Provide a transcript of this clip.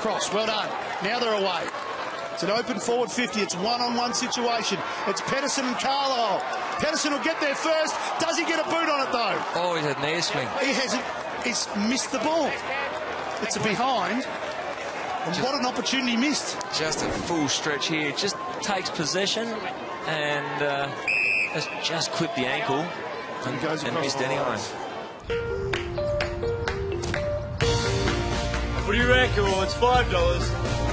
cross. Well done. Now they're away. It's an open forward 50. It's one-on-one situation. It's Pedersen and Carlisle. Pedersen will get there first. Does he get a boot on it, though? Oh, he's had an air swing. He hasn't. He's missed the ball. It's a behind. And what an opportunity missed. Just a full stretch here. Just takes possession and uh, has just clipped the ankle and, goes and missed across missed do you reckon? Footy records, five dollars.